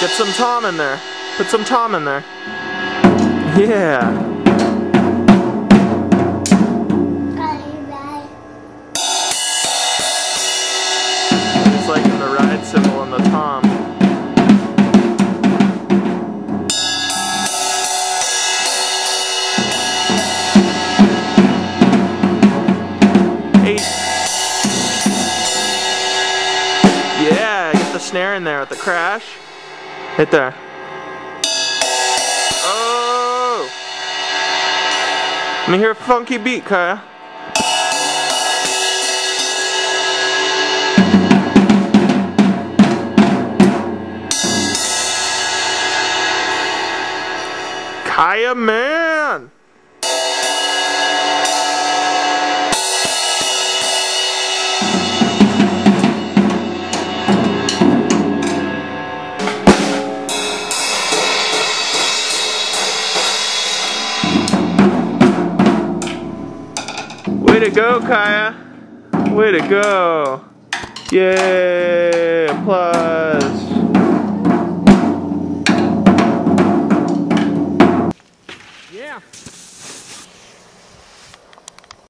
Get some Tom in there. Put some Tom in there. Yeah. Snare in there with the crash. Hit there. Oh! Let me hear a funky beat, Kaya. Kaya man! to go, Kaya. Way to go. Yay, applause. Yeah.